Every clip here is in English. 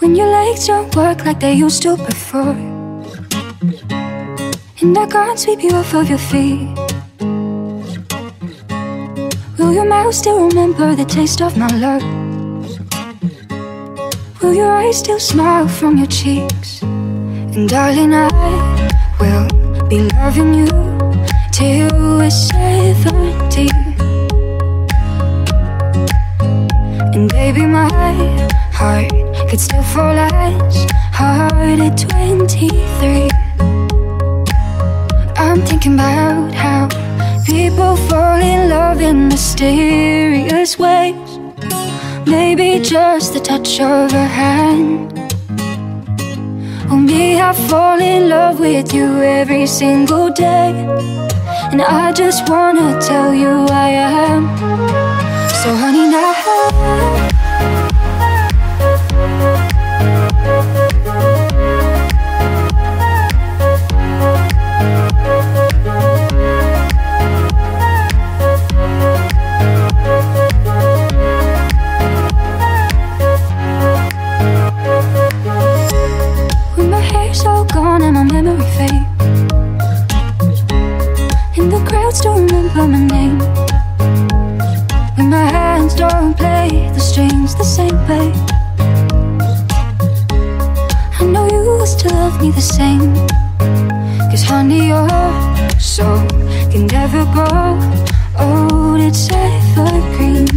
When your legs don't work like they used to before. And I can't sweep you off of your feet. Will your mouth still remember the taste of my love? Will your eyes still smile from your cheeks? And darling, I will be loving you till we're 70. And baby, my heart could still fall as hard at 23. I'm thinking about how people fall in love in mysterious ways. Maybe just the touch of a hand. Or me, I fall in love with you every single day. And I just wanna tell you fades And the crowd still remember my name. When my hands don't play the strings the same way. I know you will still love me the same. Cause honey, your soul can never grow old. It's evergreen.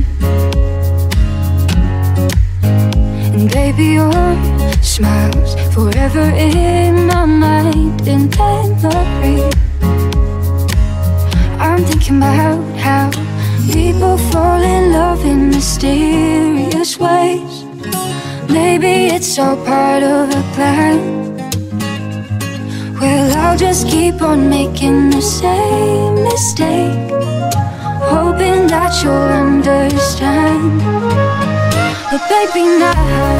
And baby, your smile's forever in my mind and memory. I'm thinking about how people fall in love in mysterious ways. Maybe it's all part of a plan. Well, I'll just keep on making the same mistake, hoping that you'll understand. But baby, now